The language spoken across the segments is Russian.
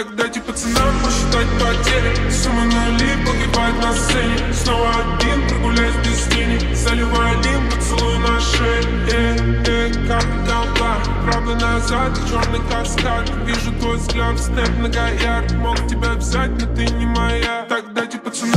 Так дайте пацанам посчитать потери. Сумма нули погибает на сцене. Снова один, прогуляюсь без тени. Заливаю один поцелуй на шее. Э, э, Как голова, правда назад Черный каскад, вижу твой взгляд Снэп многоярд, мог тебя взять, но ты не моя. Так дайте пацанам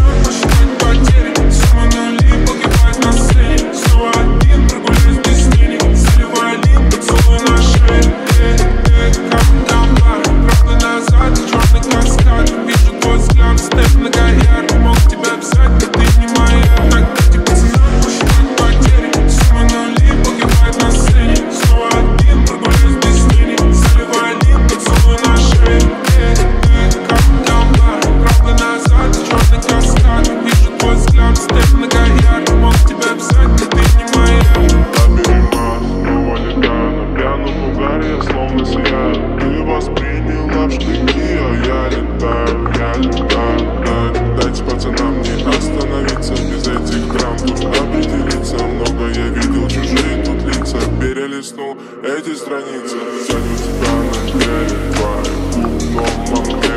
я словно сияю Ты восприняла в штыки, а я летаю, я летаю. Дай- Дайте пацанам не остановиться без этих драм. Тут определиться, много я видел, чужие тут лица. Перелистнул эти страницы, тянет тебя на деле Твой клуб,